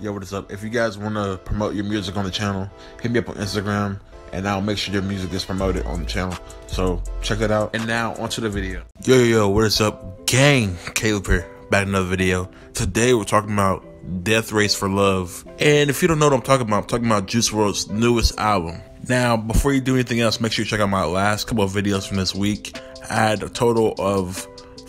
Yo, what is up? If you guys want to promote your music on the channel, hit me up on Instagram and I'll make sure your music gets promoted on the channel. So check that out. And now onto the video. Yo, yo, yo, what is up? Gang, Kaleb here, back in another video. Today we're talking about Death Race for Love. And if you don't know what I'm talking about, I'm talking about Juice WRLD's newest album. Now, before you do anything else, make sure you check out my last couple of videos from this week. I had a total of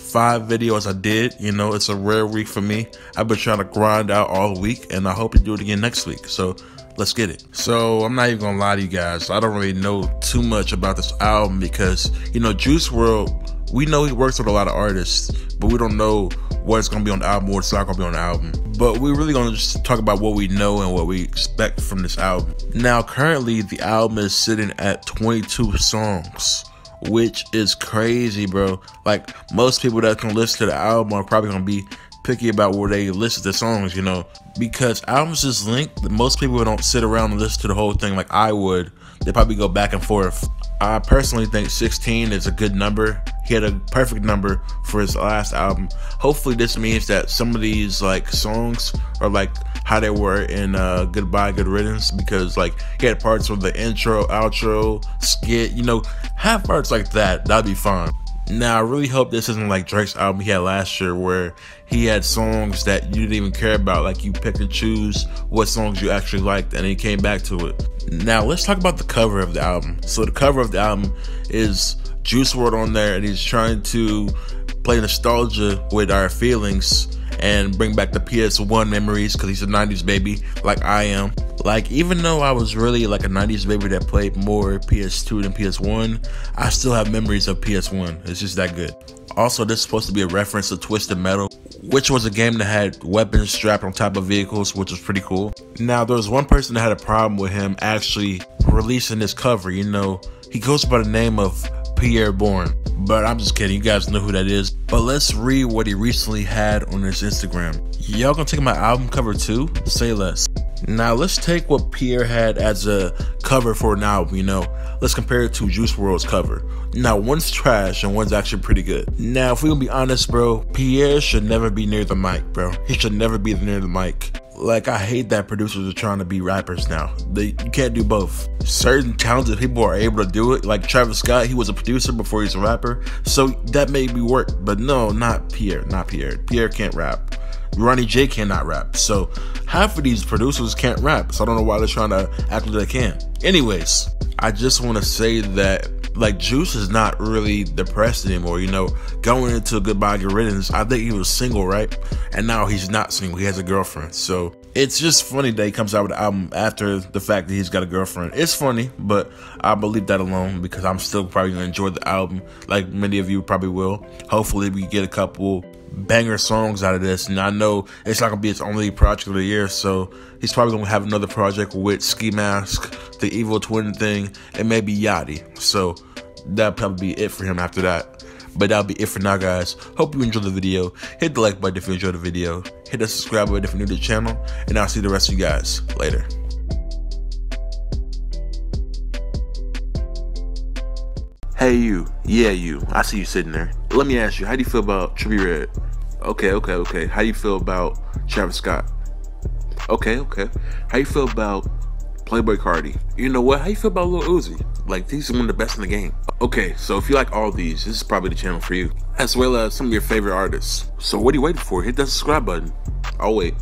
five videos I did. You know, it's a rare week for me. I've been trying to grind out all week, and I hope to do it again next week. So let's get it. So I'm not even gonna lie to you guys. I don't really know too much about this album because you know, Juice WRLD. We know he works with a lot of artists, but we don't know what's gonna be on the album, or what's not gonna be on the album. But we're really gonna just talk about what we know and what we expect from this album. Now, currently, the album is sitting at 22 songs which is crazy, bro. Like most people that can listen to the album are probably gonna be picky about where they listen to songs, you know, because albums is linked. Most people don't sit around and listen to the whole thing like I would. They probably go back and forth. I personally think 16 is a good number. He had a perfect number for his last album. Hopefully, this means that some of these like songs are like how they were in uh, Goodbye Good Riddance because like he had parts with the intro, outro, skit, you know, have parts like that. That'd be fun. Now, I really hope this isn't like Drake's album he had last year where he had songs that you didn't even care about. Like you pick and choose what songs you actually liked and he came back to it. Now, let's talk about the cover of the album. So, the cover of the album is Juice WRLD on there and he's trying to play nostalgia with our feelings and bring back the PS1 memories because he's a 90s baby like I am. Like, even though I was really like a 90s baby that played more PS2 than PS1, I still have memories of PS1. It's just that good. Also, this is supposed to be a reference to Twisted Metal, which was a game that had weapons strapped on top of vehicles, which was pretty cool. Now, there was one person that had a problem with him actually releasing this cover. You know, he goes by the name of Pi'erre Bourne. But I'm just kidding, you guys know who that is. But let's read what he recently had on his Instagram. Y'all gonna take my album cover too? Say less. Now let's take what Pi'erre had as a cover for an album, you know. Let's compare it to Juice WRLD's cover. Now one's trash and one's actually pretty good. Now if we gonna be honest, bro, Pi'erre should never be near the mic, bro. He should never be near the mic like I hate that producers are trying to be rappers now. They you can't do both. Certain talented people are able to do it. Like Travis Scott, he was a producer before he's a rapper, so that made me work. But no, not Pi'erre, not Pi'erre. Pi'erre can't rap. Ronnie J cannot rap. So half of these producers can't rap. So I don't know why they're trying to act like they can. Anyways, I just want to say that like Juice is not really depressed anymore. You know, going into Goodbye Good Riddance, I think he was single, right? And now he's not single. He has a girlfriend. So it's just funny that he comes out with the album after the fact that he's got a girlfriend. It's funny, but I believe that alone because I'm still probably gonna enjoy the album, like many of you probably will. Hopefully, we get a couple banger songs out of this. And I know it's not gonna be his only project of the year, so he's probably gonna have another project with Ski Mask, the Evil Twin thing, and maybe Yachty. So that'll probably be it for him after that. But that'll be it for now, guys. Hope you enjoyed the video. Hit the like button if you enjoyed the video. Hit the subscribe button if you're new to the channel. And I'll see the rest of you guys later. Hey you, yeah you, I see you sitting there. Let me ask you, how do you feel about Trippie Redd? Okay, okay, okay. How do you feel about Travis Scott? Okay, okay. How do you feel about Playboi Carti? You know what? How do you feel about Lil Uzi? Like these are one of the best in the game. Okay, so if you like all these, this is probably the channel for you. As well as some of your favorite artists. So what are you waiting for? Hit that subscribe button. I'll wait.